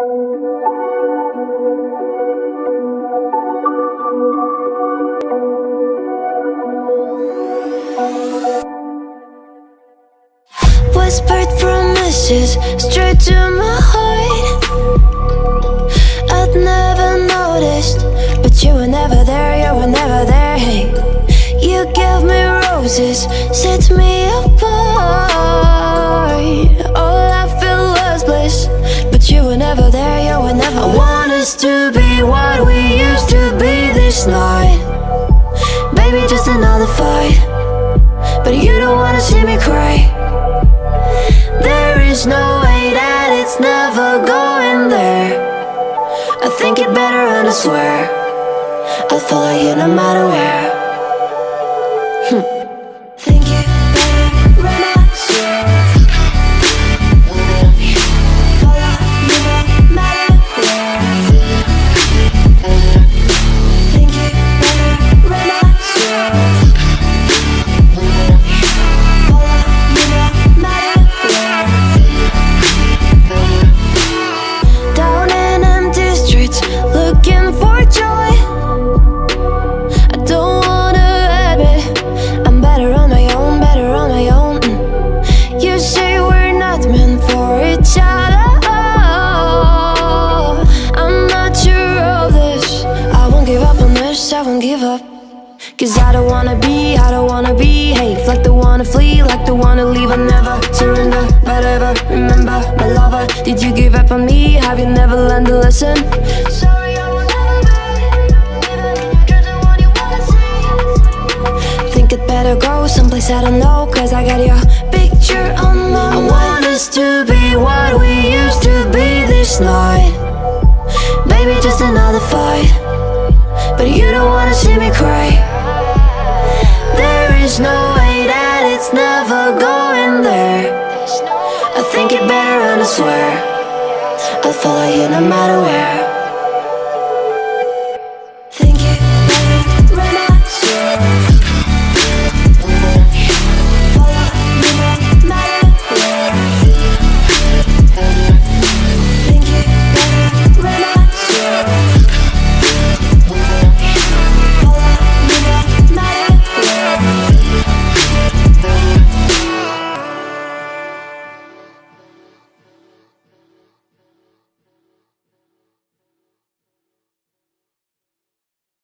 Whispered promises straight to my heart. I'd never noticed But you were never there, you were never there, hey You gave me roses, To be what we used to be this night. Baby, just another fight. But you don't wanna see me cry. There is no way that it's never going there. I think it better and I swear. I'll follow you no matter where give up. Cause I don't wanna be, I don't wanna behave Like the one to flee, like the one to leave I never surrender, but ever remember My lover, did you give up on me? Have you never learned a lesson? Sorry, I will never be Even in your dreams, the one you wanna see Think it better go someplace I don't know Cause I got your picture on my I want us to be what we there is no way that it's never going there. I think it better and I swear I'll follow you no matter where